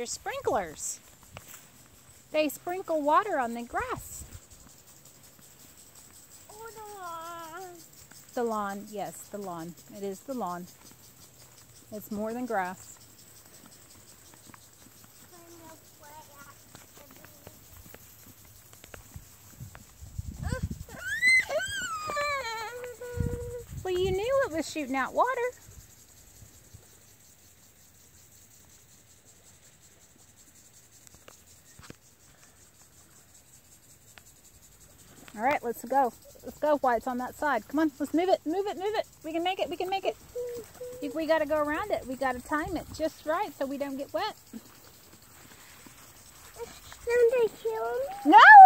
They're sprinklers. They sprinkle water on the grass. Or the lawn. The lawn, yes, the lawn. It is the lawn. It's more than grass. Kind of way at the Well, you knew it was shooting out water. All right, let's go. Let's go Why it's on that side. Come on, let's move it, move it, move it. We can make it, we can make it. We gotta go around it. We gotta time it just right so we don't get wet. Don't they kill me? No!